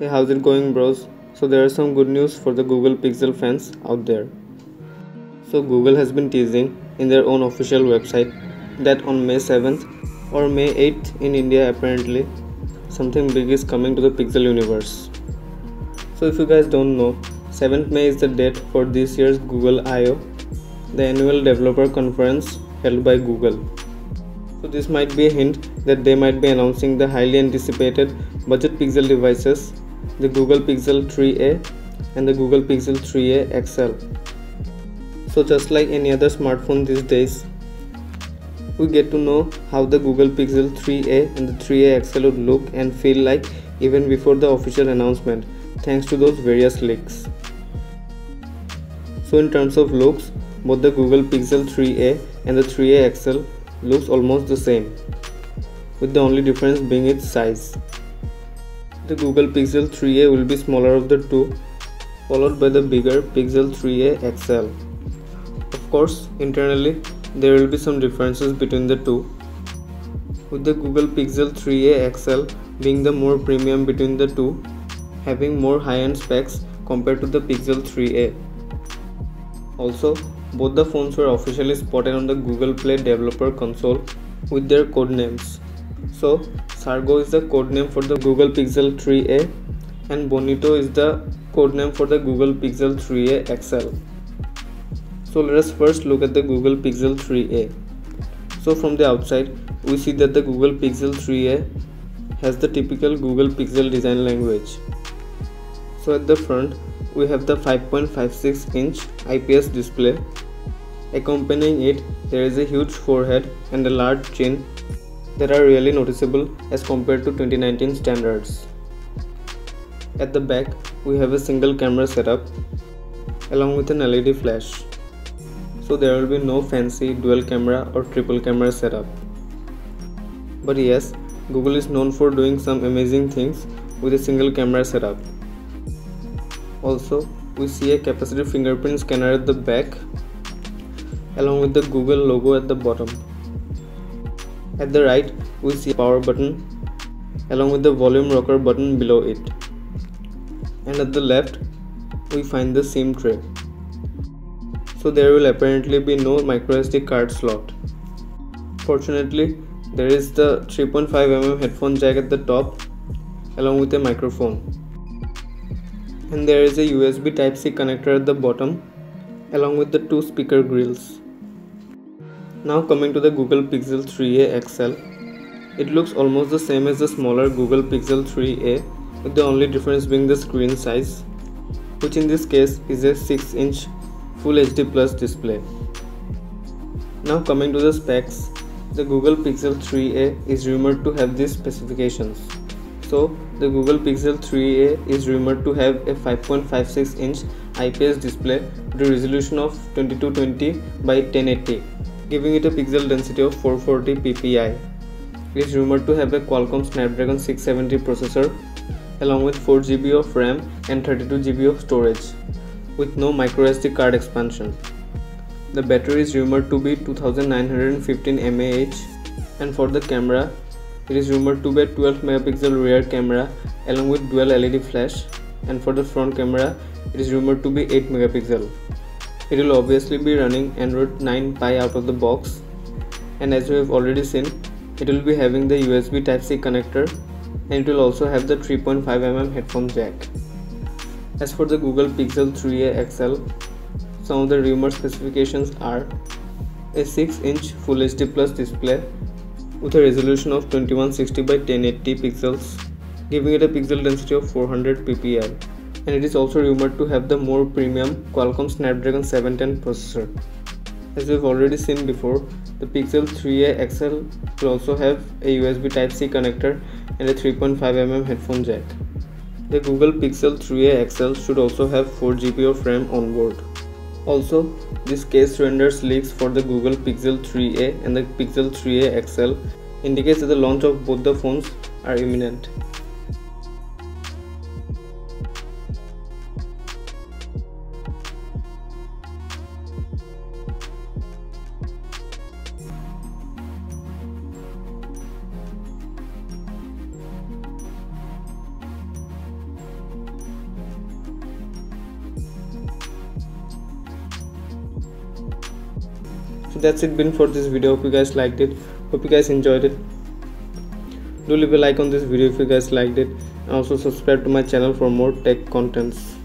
Hey, how's it going, bros? So, there are some good news for the Google Pixel fans out there. So, Google has been teasing in their own official website that on May 7th or May 8th in India, apparently, something big is coming to the Pixel universe. So, if you guys don't know, 7th May is the date for this year's Google I/O, the annual developer conference held by Google. So, this might be a hint that they might be announcing the highly anticipated budget Pixel devices the Google Pixel 3a and the Google Pixel 3a XL. So just like any other smartphone these days, we get to know how the Google Pixel 3a and the 3a XL would look and feel like even before the official announcement thanks to those various leaks. So in terms of looks, both the Google Pixel 3a and the 3a XL looks almost the same, with the only difference being its size. The Google Pixel 3a will be smaller of the two, followed by the bigger Pixel 3a XL. Of course, internally, there will be some differences between the two, with the Google Pixel 3a XL being the more premium between the two, having more high-end specs compared to the Pixel 3a. Also, both the phones were officially spotted on the Google Play developer console with their code names. So, Sargo is the codename for the Google Pixel 3a and Bonito is the codename for the Google Pixel 3a XL. So let us first look at the Google Pixel 3a. So from the outside, we see that the Google Pixel 3a has the typical Google Pixel design language. So at the front, we have the 5.56 inch IPS display. Accompanying it, there is a huge forehead and a large chin that are really noticeable as compared to 2019 standards. At the back, we have a single camera setup along with an LED flash. So there will be no fancy dual camera or triple camera setup. But yes, Google is known for doing some amazing things with a single camera setup. Also, we see a capacitive fingerprint scanner at the back along with the Google logo at the bottom. At the right, we see power button along with the volume rocker button below it. And at the left, we find the SIM tray. So there will apparently be no microSD card slot. Fortunately, there is the 3.5mm headphone jack at the top along with a microphone. And there is a USB Type-C connector at the bottom along with the two speaker grills. Now coming to the Google Pixel 3a XL. It looks almost the same as the smaller Google Pixel 3a with the only difference being the screen size which in this case is a 6 inch Full HD Plus display. Now coming to the specs, the Google Pixel 3a is rumored to have these specifications. So the Google Pixel 3a is rumored to have a 5.56 inch IPS display with a resolution of 2220 by 1080 giving it a pixel density of 440 ppi. It is rumored to have a Qualcomm Snapdragon 670 processor along with 4GB of RAM and 32GB of storage with no microSD card expansion. The battery is rumored to be 2915 mAh and for the camera it is rumored to be a 12 megapixel rear camera along with dual LED flash and for the front camera it is rumored to be 8 megapixel. It will obviously be running Android 9 Pie out of the box. And as you have already seen it will be having the USB Type-C connector. And it will also have the 3.5mm headphone jack. As for the Google Pixel 3a XL, some of the rumored specifications are a 6-inch Full HD Plus display with a resolution of 2160 by 1080 pixels, giving it a pixel density of 400 ppi and it is also rumored to have the more premium Qualcomm Snapdragon 710 processor. As we've already seen before, the Pixel 3a XL will also have a USB Type-C connector and a 3.5mm headphone jack. The Google Pixel 3a XL should also have 4GB of RAM on board. Also, this case renders leaks for the Google Pixel 3a and the Pixel 3a XL indicates that the launch of both the phones are imminent. So that's it been for this video. Hope you guys liked it. Hope you guys enjoyed it. Do leave a like on this video if you guys liked it. And also subscribe to my channel for more tech contents